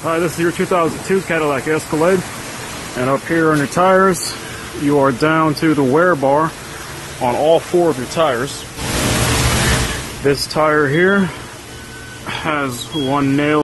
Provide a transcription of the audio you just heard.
Hi, this is your 2002 Cadillac Escalade. And up here on your tires, you are down to the wear bar on all four of your tires. This tire here has one nail